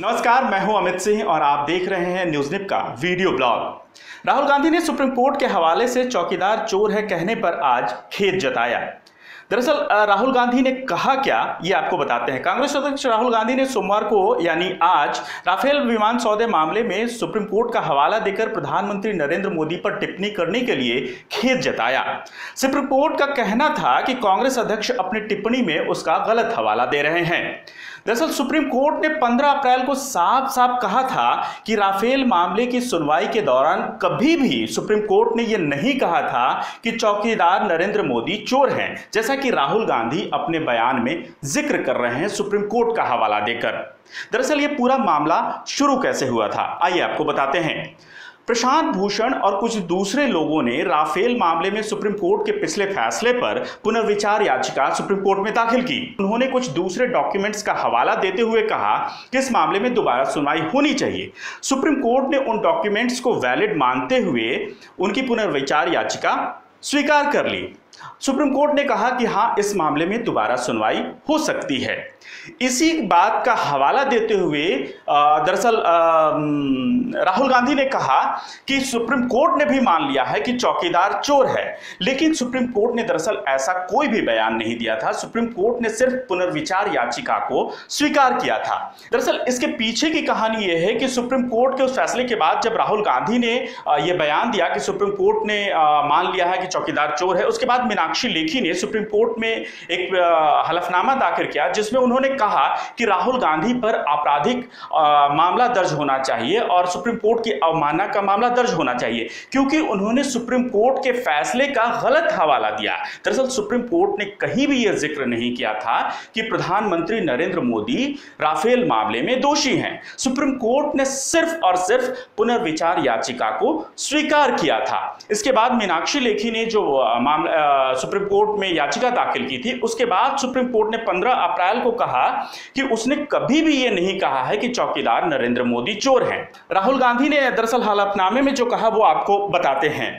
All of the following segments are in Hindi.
नमस्कार, मैं हूँ अमित सिंह और आप देख रहे हैं न्यूज़ निप का वीडियो ब्लॉग। राहुल गांधी ने सुप्रीम कोर्ट के हवाले से चौकीदार चोर है कहने पर आज खेद जताया। दरअसल राहुल गांधी ने कहा क्या, ये आपको बताते हैं। कांग्रेस अध्यक्ष राहुल गांधी ने सोमवार को, यानी आज, राफेल विमान सौदे मामले में सुप्रीम कोर्ट का हवाला देकर प्रधानमंत्री नरेंद्र मोदी पर टिप्पणी करने के लिए खेद जताया। सुप्रीम कोर्ट का कहना था कि कांग्रेस अध्यक्ष अपनी टिप्पणी में उसका गलत हवाला दे रहे हैं। दरअसल, सुप्रीम कोर्ट ने 15 अप्रैल को साफ़ साफ़ कहा था कि राफेल मामले की सुनवाई के दौरान कभी भी सुप्रीम कोर्ट ने यह नहीं कहा था कि चौकीदार नरेंद्र मोदी चोर हैं। जैसा कि राहुल गांधी अपने बयान में ज़िक्र कर रहे हैं सुप्रीम कोर्ट का हवाला देकर। दरअसल यह पूरा मामला शुरू कैसे हुआ था? आइए आपको बताते हैं। प्रशांत भूषण और कुछ दूसरे लोगों ने राफेल मामले में सुप्रीम कोर्ट के पिछले फैसले पर पुनर्विचार याचिका सुप्रीम कोर्ट में दाखिल की। उन्होंने कुछ दूसरे डॉक्यूमेंट्स का हवाला देते हुए कहा कि इस मामले में दोबारा सुनवाई होनी चाहिए। सुप्रीम कोर्ट ने उन डॉक्यूमेंट्स को वैलिड मानते हुए उनकी पुनर्विचार याचिका स्वीकार कर ली। सुप्रीम कोर्ट ने कहा कि हाँ, इस मामले में दोबारा सुनवाई हो सकती है। इसी बात का हवाला देते हुए दरअसल राहुल गांधी ने कहा कि सुप्रीम कोर्ट ने भी मान लिया है कि चौकीदार चोर है, लेकिन सुप्रीम कोर्ट ने दरअसल ऐसा कोई भी बयान नहीं दिया था। सुप्रीम कोर्ट ने सिर्फ़ पुनर्विचार याचिका को स्वीकार किया था। दरअसल, इसके पीछे की कहानी यह है कि सुप्रीम कोर्ट के उस फैसले के बाद जब राहुल गांधी ने यह बयान दिया कि सुप्रीम कोर्ट ने मान लिया है कि चौकीदार चोर है, उसके बाद मीनाक्षी लेखी ने सुप्रीम कोर्ट में एक हलफनामा दाखिल किया, जिसमें उन्होंने कहा कि राहुल गांधी पर आपराधिक मामला दर्ज होना चाहिए और सुप्रीम कोर्ट की अवमानना का मामला दर्ज होना चाहिए, क्योंकि उन्होंने सुप्रीम कोर्ट के फैसले का गलत हवाला दिया। दरअसल सुप्रीम कोर्ट ने कहीं भी यह ज़िक्र नहीं किया था कि प्रधानमंत्री नरेंद्र मोदी राफेल मामले में दोषी हैं। सुप्रीम कोर्ट ने सिर्फ़ और सिर्फ़ पुनर्विचार याचिका को स्वीकार किया था। इसके बाद मीनाक्षी लेखी ने जो मामला सुप्रीम कोर्ट में याचिका दाखिल की थी। उसके बाद सुप्रीम कोर्ट ने 15 अप्रैल को कहा कि उसने कभी भी यह नहीं कहा है कि चौकीदार नरेंद्र मोदी चोर हैं। राहुल गांधी ने दरअसल हलफनामे में जो कहा वो आपको बताते हैं।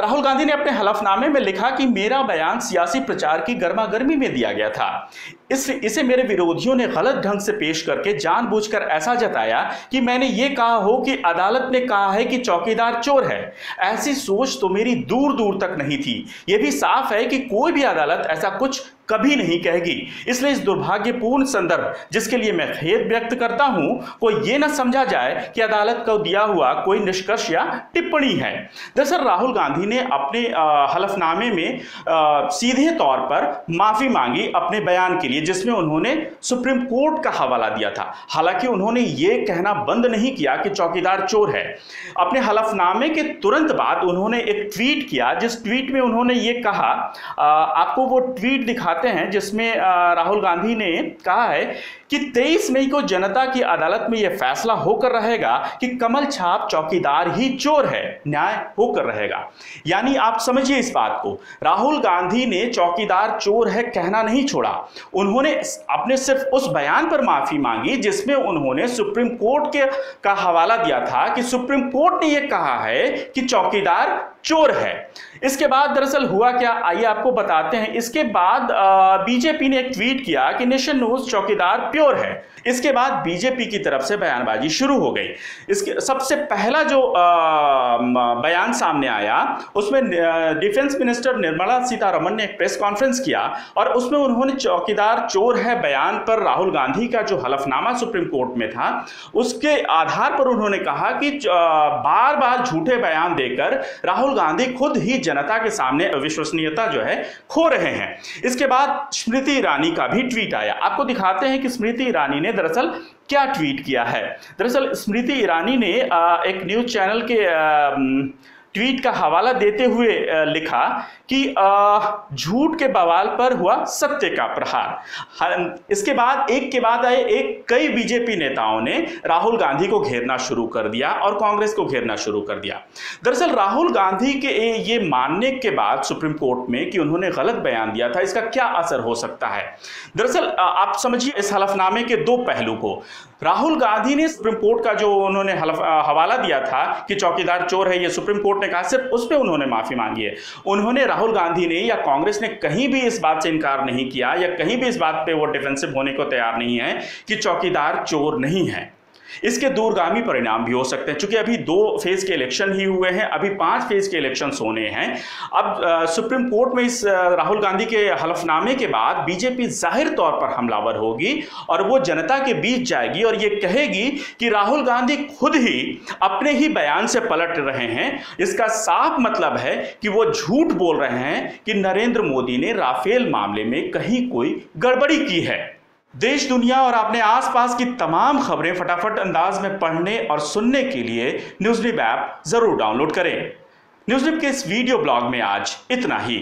राहुल गांधी ने अपने हलफनामे में लिखा कि मेरा बयान सियासी प्रचार की गर्मा गर्मी में दिया गया था। इस, इसे मेरे विरोधियों ने गलत ढंग से पेश करके जानबूझकर ऐसा जताया कि मैंने ये कहा हो कि अदालत ने कहा है कि चौकीदार चोर है। ऐसी सोच तो मेरी दूर दूर तक नहीं थी। यह भी साफ़ है कि कोई भी अदालत ऐसा कुछ कभी नहीं कहेगी। इसलिए इस दुर्भाग्यपूर्ण संदर्भ जिसके लिए मैं खेद व्यक्त करता हूँ को यह न समझा जाए कि अदालत को दिया हुआ कोई निष्कर्ष या टिप्पणी है। दरअसल राहुल गांधी ने अपने हलफनामे में आ, सीधे तौर पर माफ़ी मांगी अपने बयान के लिए जिसमें उन्होंने सुप्रीम कोर्ट का हवाला दिया था। हालाँकि उन्होंने ये कहना बंद नहीं किया कि चौकीदार चोर है। अपने हलफनामे के तुरंत बाद उन्होंने एक ट्वीट किया जिस ट्वीट में उन्होंने ये कहा आपको वो ट्वीट दिखा दिखाते हैं, जिसमें राहुल गांधी ने कहा है कि 23 मई को जनता की अदालत में यह फैसला होकर रहेगा कि कमल छाप चौकीदार ही चोर है, न्याय होकर रहेगा। यानी आप समझिए इस बात को, राहुल गांधी ने चौकीदार चोर है कहना नहीं छोड़ा। उन्होंने अपने सिर्फ़ उस बयान पर माफ़ी मांगी, जिसमें उन्होंने सुप्रीम कोर्ट के, का हवाला दिया था कि सुप्रीम कोर्ट ने यह कहा है कि चौकीदार चोर है। इसके बाद दरअसल हुआ क्या? आइए आपको बताते हैं। इसके बाद बीजेपी ने एक ट्वीट किया कि नेशन न्यूज़ चौकीदार प्योर है। इसके बाद बीजेपी की तरफ़ से बयानबाजी शुरू हो गई। इसके, सबसे पहला जो बयान सामने आया, उसमें डिफेंस मिनिस्टर निर्मला सीतारमन ने एक प्रेस कॉन्फ्रेंस किया और उसमें उन्होंने चौकीदार चोर है बयान पर राहुल गांधी का जो हलफनामा सुप्रीम कोर्ट में था, उसके आधार पर उन्होंने कहा कि बार बार झूठे बयान देकर राहुल गांधी खुद ही जनता के सामने विश्वसनीयता जो है खो रहे हैं। इसके बाद स्मृति ईरानी का भी ट्वीट आया। आपको दिखाते हैं कि स्मृति ईरानी ने दरअसल क्या ट्वीट किया है। दरअसल स्मृति ईरानी ने एक न्यूज़ चैनल के ट्वीट का हवाला देते हुए लिखा कि झूठ के बवाल पर हुआ सत्य का प्रहार। इसके बाद, एक के बाद आए एक कई बीजेपी नेताओं ने राहुल गांधी को घेरना शुरू कर दिया और कांग्रेस को घेरना शुरू कर दिया। दरअसल, राहुल गांधी के ये मानने के बाद सुप्रीम कोर्ट में कि उन्होंने गलत बयान दिया था, इसका क्या असर हो सकता है? दरअसल आप समझिए इस हलफनामे के दो पहलू को। राहुल गांधी ने सुप्रीम कोर्ट का जो उन्होंने हवाला दिया था कि चौकीदार चोर है, ये सुप्रीम कोर्ट कहा, सिर्फ़ उस पर उन्होंने माफ़ी मांगी है। उन्होंने राहुल गांधी ने या कांग्रेस ने कहीं भी इस बात से इनकार नहीं किया, या कहीं भी इस बात पर वो डिफेंसिव होने को तैयार नहीं है कि चौकीदार चोर नहीं है। इसके दूरगामी परिणाम भी हो सकते हैं। चूँकि अभी दो फ़ेज़ के इलेक्शन ही हुए हैं, अभी पाँच फ़ेज़ के इलेक्शन होने हैं। अब सुप्रीम कोर्ट में इस राहुल गांधी के हलफनामे के बाद बीजेपी ज़ाहिर तौर पर हमलावर होगी और वो जनता के बीच जाएगी और ये कहेगी कि राहुल गांधी खुद ही अपने ही बयान से पलट रहे हैं। इसका साफ़ मतलब है कि वो झूठ बोल रहे हैं कि नरेंद्र मोदी ने राफेल मामले में कहीं कोई गड़बड़ी की है। देश, दुनिया और अपने आसपास की तमाम खबरें फटाफट अंदाज में पढ़ने और सुनने के लिए न्यूज़लिप ऐप ज़रूर डाउनलोड करें। न्यूज़लिप के इस वीडियो ब्लॉग में आज इतना ही।